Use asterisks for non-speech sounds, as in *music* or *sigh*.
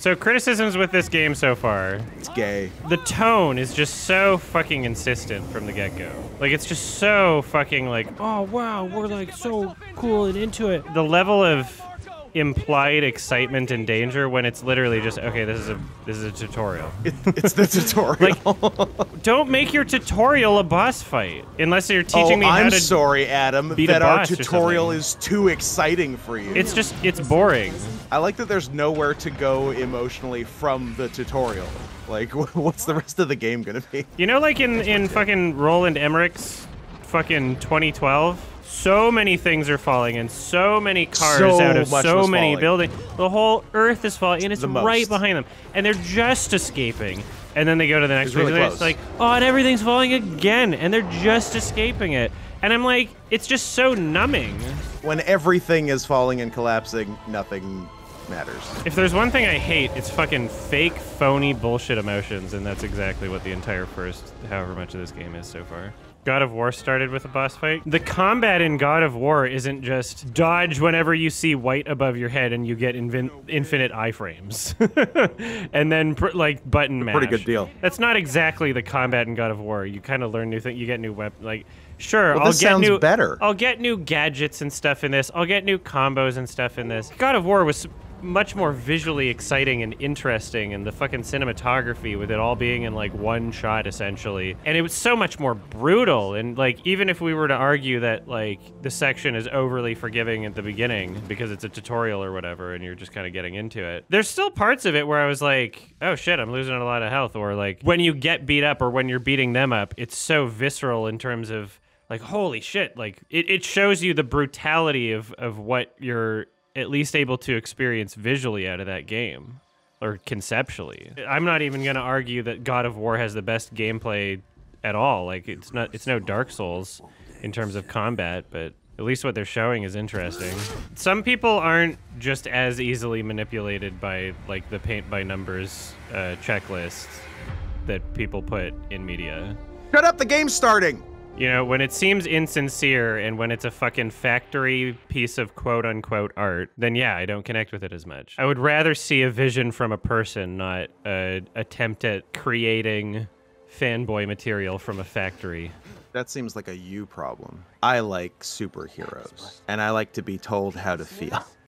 So criticisms with this game so far. It's gay. The tone is just so fucking insistent from the get-go. Like it's just so fucking like, oh wow, we're like so cool and into it. The level of implied excitement and danger when it's literally just okay, this is a this is a tutorial. *laughs* It, it's the tutorial. like, Don't make your tutorial a boss fight unless you're oh, teaching oh, me how I'm to sorry, Adum, that our tutorial is too exciting for you. It's just it's boring. I like that there's nowhere to go emotionally from the tutorial. Like, *laughs* what's the rest of the game gonna be? You know, like in in fucking Roland Emmerich's fucking 2012, so many things are falling and so many cars So out of much so many falling. buildings. The whole Earth is falling, and it's right behind them, and they're just escaping. And then they go to the next It's place, really and it's like, oh, and everything's falling again, and they're just escaping it. And I'm like, it's just so numbing. When everything is falling and collapsing, nothing matters. If there's one thing I hate, it's fucking fake, phony bullshit emotions, and that's exactly what the entire first, however much of this game is so far. God of War started with a boss fight. The combat in God of War isn't just dodge whenever you see white above your head and you get invin- infinite iframes, *laughs* and then pr- like button mash. pretty good deal. That's not exactly the combat in God of War. You kind of learn new things. You get new weapons. Like, sure, Well, I'll get new. better. I'll get new gadgets and stuff in this. I'll get new combos and stuff in this. God of War was much more visually exciting and interesting, and the fucking cinematography with it all being in like one shot essentially. And it was so much more brutal. And like, even if we were to argue that like the section is overly forgiving at the beginning because it's a tutorial or whatever, and you're just kind of getting into it, there's still parts of it where I was like, oh shit, I'm losing a lot of health. Or like, when you get beat up or when you're beating them up, it's so visceral in terms of like holy shit like it, it shows you the brutality of of what you're at least able to experience visually out of that game or conceptually i'm not even going to argue that god of war has the best gameplay at all like it's not it's no dark souls in terms of combat but at least what they're showing is interesting some people aren't just as easily manipulated by like the paint by numbers uh, checklist that people put in media Shut up, the game's starting! you know, when it seems insincere and when it's a fucking factory piece of quote unquote art, then yeah, I don't connect with it as much. I would rather see a vision from a person, not a attempt at creating fanboy material from a factory. That seems like a you problem. I like superheroes, and I like to be told how to feel.